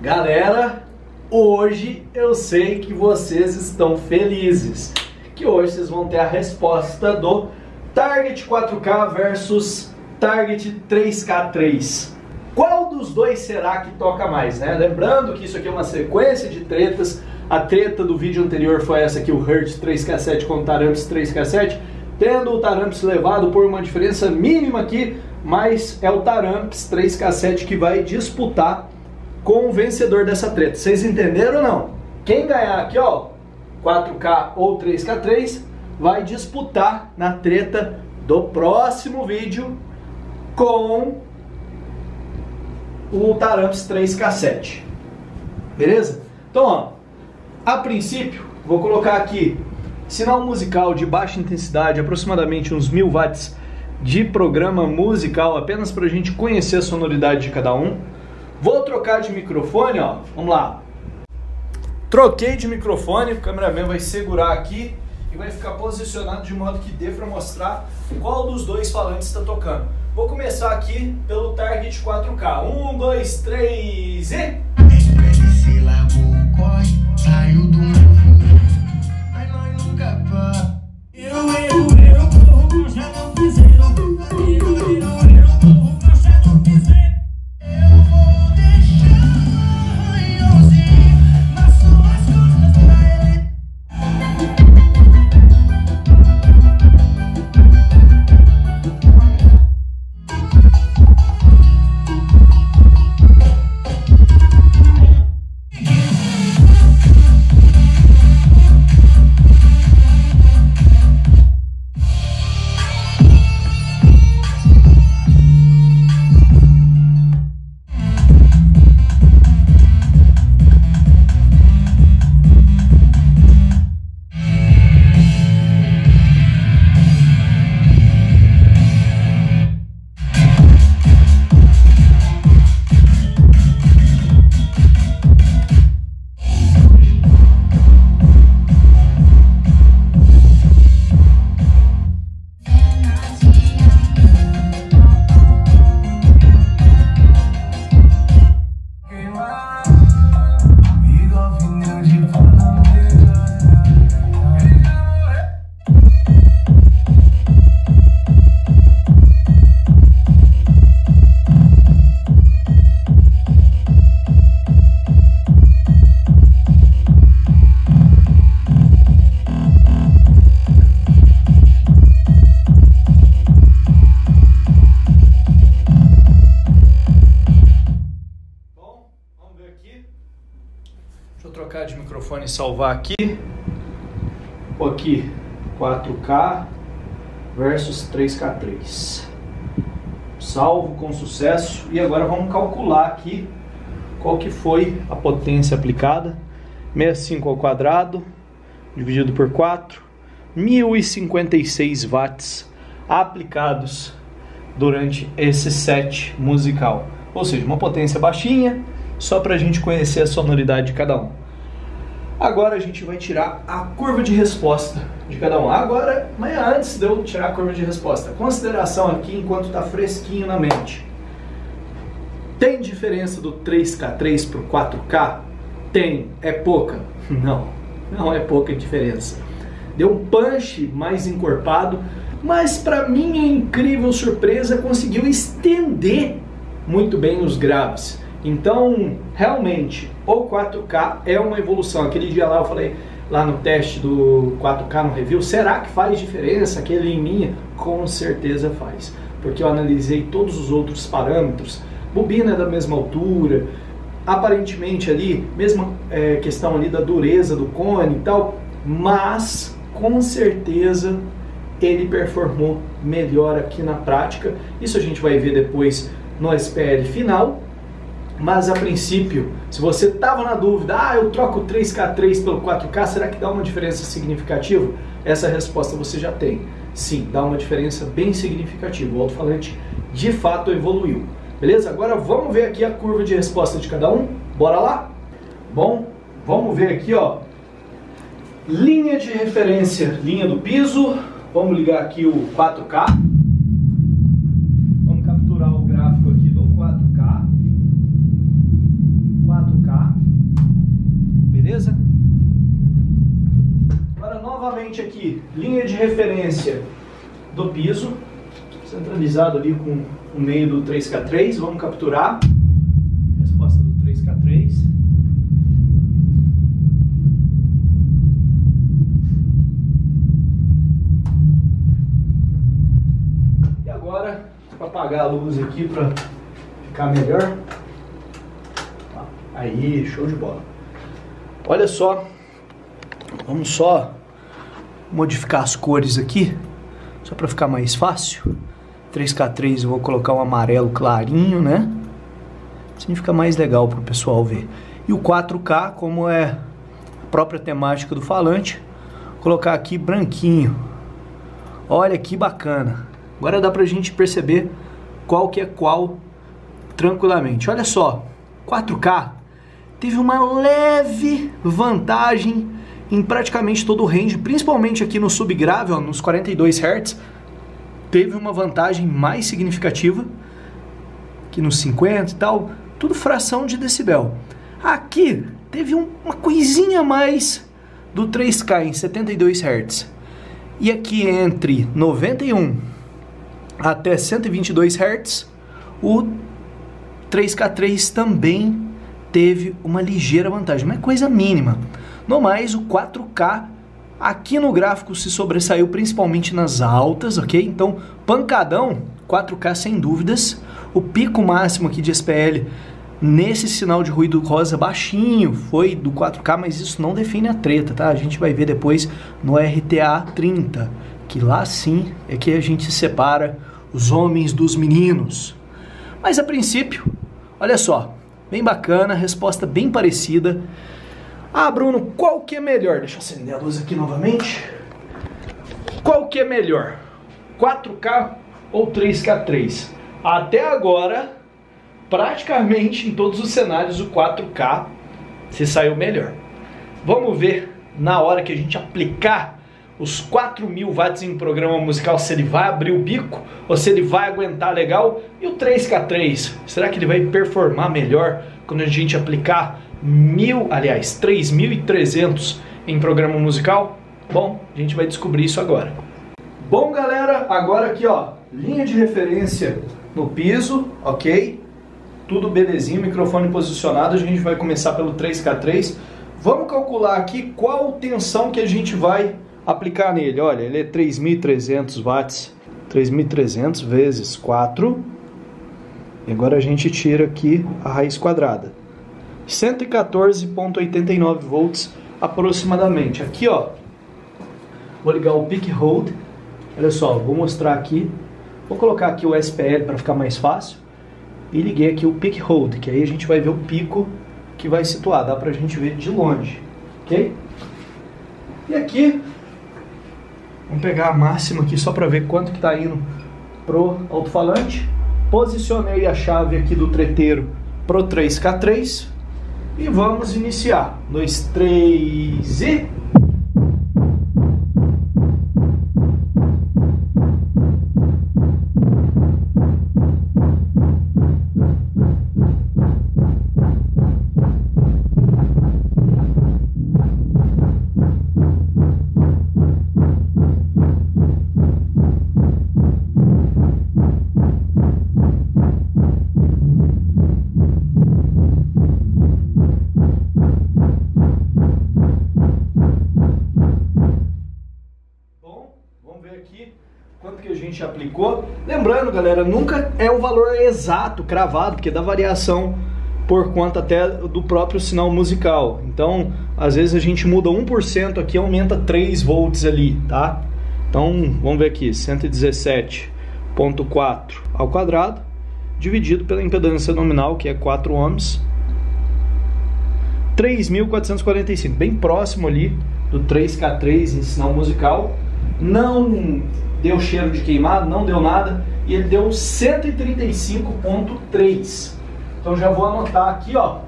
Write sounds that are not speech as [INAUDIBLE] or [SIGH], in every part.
Galera, hoje eu sei que vocês estão felizes, que hoje vocês vão ter a resposta do Target 4K versus Target 3K3. Qual dos dois será que toca mais, né? Lembrando que isso aqui é uma sequência de tretas. A treta do vídeo anterior foi essa aqui, o Hertz 3K7 com o Taramps 3K7, tendo o Taramps levado por uma diferença mínima aqui, mas é o Taramps 3K7 que vai disputar com o vencedor dessa treta. Vocês entenderam ou não? Quem ganhar aqui, ó, 4K ou 3K3, vai disputar na treta do próximo vídeo com o Taramps 3K7. Beleza? Então, ó, a princípio, vou colocar aqui sinal musical de baixa intensidade, aproximadamente uns 1000 watts de programa musical, apenas para a gente conhecer a sonoridade de cada um. Vou trocar de microfone, ó. Vamos lá. Troquei de microfone, o cameraman vai segurar aqui e vai ficar posicionado de modo que dê para mostrar qual dos dois falantes está tocando. Vou começar aqui pelo Target 4K. Um, dois, três e. salvar aqui. Aqui, 4K versus 3K3. Salvo com sucesso. E agora vamos calcular aqui qual que foi a potência aplicada. 65 ao quadrado, dividido por 4, 1056 watts aplicados durante esse set musical. Ou seja, uma potência baixinha, só para a gente conhecer a sonoridade de cada um. Agora a gente vai tirar a curva de resposta de cada um. Agora, mas antes de eu tirar a curva de resposta, consideração aqui enquanto está fresquinho na mente. Tem diferença do 3K3 para o 4K? Tem. É pouca? [LAUGHS] Não, não é pouca diferença. Deu um punch mais encorpado, mas para minha incrível surpresa conseguiu estender muito bem os graves. Então, realmente, o 4K é uma evolução. Aquele dia lá eu falei lá no teste do 4K no review, será que faz diferença aquele em minha? Com certeza faz, porque eu analisei todos os outros parâmetros. Bobina é da mesma altura, aparentemente ali, mesma é, questão ali da dureza do cone e tal, mas com certeza ele performou melhor aqui na prática. Isso a gente vai ver depois no SPL final. Mas a princípio, se você estava na dúvida, ah, eu troco o 3K3 pelo 4K, será que dá uma diferença significativa? Essa resposta você já tem. Sim, dá uma diferença bem significativa. O alto-falante de fato evoluiu. Beleza? Agora vamos ver aqui a curva de resposta de cada um. Bora lá? Bom, vamos ver aqui, ó. Linha de referência, linha do piso. Vamos ligar aqui o 4K. Novamente aqui, linha de referência do piso, centralizado ali com o meio do 3K3, vamos capturar. Resposta do 3K3. E agora, para apagar a luz aqui para ficar melhor. Aí, show de bola. Olha só, vamos só modificar as cores aqui, só para ficar mais fácil. 3K3 eu vou colocar um amarelo clarinho, né? Assim fica mais legal para o pessoal ver. E o 4K, como é a própria temática do falante, colocar aqui branquinho. Olha que bacana. Agora dá para a gente perceber qual que é qual tranquilamente. Olha só, 4K teve uma leve vantagem em praticamente todo o range, principalmente aqui no subgrave, ó, nos 42 Hz, teve uma vantagem mais significativa que nos 50 e tal, tudo fração de decibel. Aqui teve um, uma coisinha a mais do 3K em 72 Hz. E aqui entre 91 até 122 Hz, o 3K3 também teve uma ligeira vantagem, mas coisa mínima. No mais, o 4K aqui no gráfico se sobressaiu principalmente nas altas, ok? Então, pancadão, 4K sem dúvidas. O pico máximo aqui de SPL nesse sinal de ruído rosa baixinho foi do 4K, mas isso não define a treta, tá? A gente vai ver depois no RTA 30, que lá sim é que a gente separa os homens dos meninos. Mas a princípio, olha só, bem bacana, resposta bem parecida. Ah, Bruno, qual que é melhor? Deixa eu acender a luz aqui novamente. Qual que é melhor? 4K ou 3K3? Até agora, praticamente em todos os cenários, o 4K se saiu melhor. Vamos ver na hora que a gente aplicar os 4.000 watts em programa musical, se ele vai abrir o bico ou se ele vai aguentar legal. E o 3K3, será que ele vai performar melhor quando a gente aplicar mil, aliás, 3.300 em programa musical? Bom, a gente vai descobrir isso agora. Bom, galera, agora aqui, ó, linha de referência no piso, ok? Tudo belezinho, microfone posicionado, a gente vai começar pelo 3K3. Vamos calcular aqui qual tensão que a gente vai aplicar nele. Olha, ele é 3.300 watts, 3.300 vezes 4. E agora a gente tira aqui a raiz quadrada. 114.89 volts aproximadamente. Aqui, ó, vou ligar o peak hold. Olha só, vou mostrar aqui. Vou colocar aqui o SPL para ficar mais fácil. E liguei aqui o peak hold, que aí a gente vai ver o pico que vai situar. Dá para a gente ver de longe, ok? E aqui, vamos pegar a máxima aqui só para ver quanto que está indo pro alto-falante. Posicionei a chave aqui do treteiro pro 3K3 e vamos iniciar. Dois, três e... gente aplicou. Lembrando, galera, nunca é o valor exato, cravado, porque dá variação por conta até do próprio sinal musical. Então, às vezes a gente muda 1% aqui, aumenta 3 volts ali, tá? Então, vamos ver aqui, 117.4 ao quadrado, dividido pela impedância nominal, que é 4 ohms, 3.445, bem próximo ali do 3K3 em sinal musical. Não deu cheiro de queimado, não deu nada, e ele deu 135.3. Então já vou anotar aqui, ó.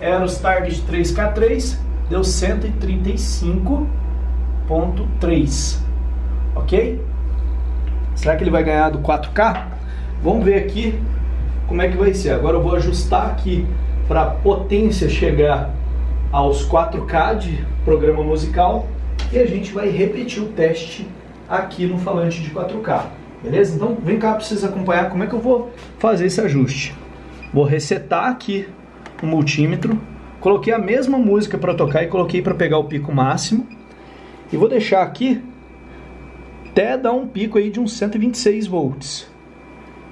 Era o Target 3K3, deu 135.3. OK? Será que ele vai ganhar do 4K? Vamos ver aqui como é que vai ser. Agora eu vou ajustar aqui para potência chegar aos 4K de programa musical e a gente vai repetir o teste aqui no falante de 4K. Beleza? Então vem cá para vocês acompanhar como é que eu vou fazer esse ajuste. Vou resetar aqui o multímetro, coloquei a mesma música para tocar e coloquei para pegar o pico máximo e vou deixar aqui até dar um pico aí de uns 126 volts,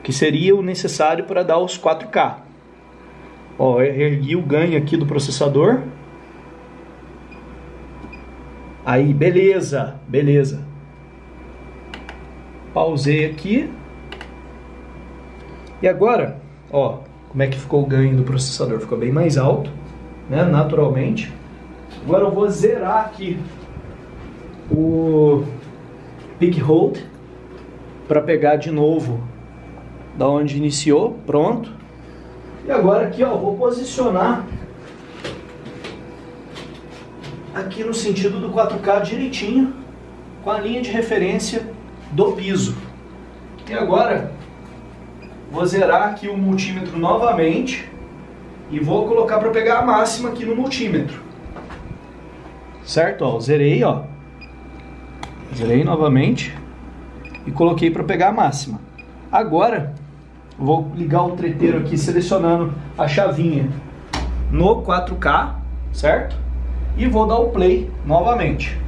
que seria o necessário para dar os 4K. Ó, ergui o ganho aqui do processador. Aí, beleza, beleza. Pausei aqui. E agora, ó, como é que ficou o ganho do processador? Ficou bem mais alto, né, naturalmente. Agora eu vou zerar aqui o pick hold para pegar de novo da onde iniciou, pronto. E agora aqui, ó, vou posicionar aqui no sentido do 4K direitinho, com a linha de referência do piso. E agora, vou zerar aqui o multímetro novamente e vou colocar para pegar a máxima aqui no multímetro. Certo? Ó, zerei, ó. Zerei novamente e coloquei para pegar a máxima. Agora, Vou ligar o treteiro aqui selecionando a chavinha no 4K, certo? E vou dar o play novamente.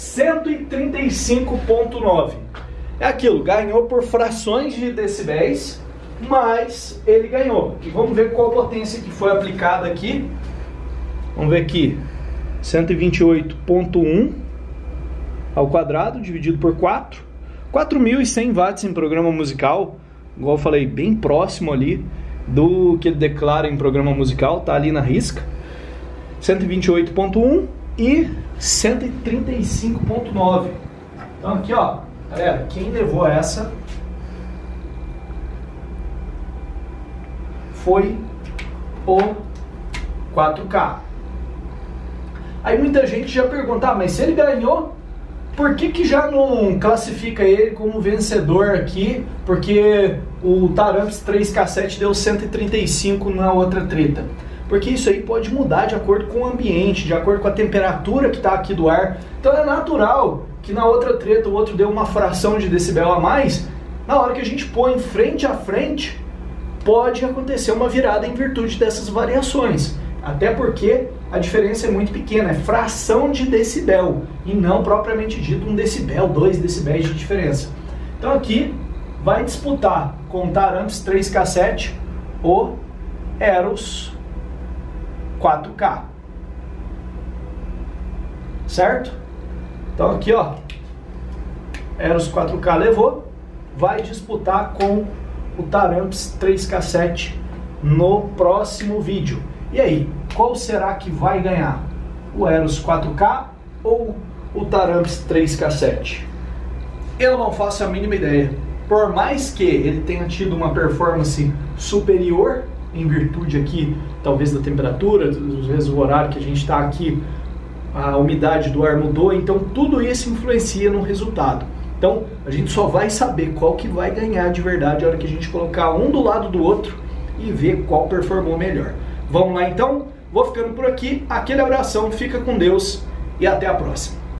135.9. É aquilo, ganhou por frações de decibéis, mas ele ganhou. E vamos ver qual a potência que foi aplicada aqui. Vamos ver aqui, 128.1 ao quadrado dividido por 4. 4.100 watts em programa musical, igual eu falei, bem próximo ali do que ele declara em programa musical, tá ali na risca. 128.1 e 135.9. Então aqui, ó, galera, quem levou essa foi o 4K. Aí muita gente já pergunta, ah, mas se ele ganhou, por que, que já não classifica ele como vencedor aqui? Porque o Taramps 3K7 deu 135 na outra treta porque isso aí pode mudar de acordo com o ambiente, de acordo com a temperatura que está aqui do ar. Então é natural que na outra treta o outro deu uma fração de decibel a mais. Na hora que a gente põe frente a frente, pode acontecer uma virada em virtude dessas variações. Até porque a diferença é muito pequena, é fração de decibel e não propriamente dito um decibel, dois decibéis de diferença. Então aqui vai disputar com o Taramps 3K7 o Eros 4K. Certo? Então aqui, ó, Eros 4K levou, vai disputar com o Taramps 3K7 no próximo vídeo. E aí, qual será que vai ganhar? O Eros 4K ou o Taramps 3K7? Eu não faço a mínima ideia. Por mais que ele tenha tido uma performance superior em virtude aqui, talvez da temperatura, do vezes o horário que a gente está aqui, a umidade do ar mudou, então tudo isso influencia no resultado. Então a gente só vai saber qual que vai ganhar de verdade a hora que a gente colocar um do lado do outro e ver qual performou melhor. Vamos lá então? Vou ficando por aqui, aquele abração, fica com Deus e até a próxima.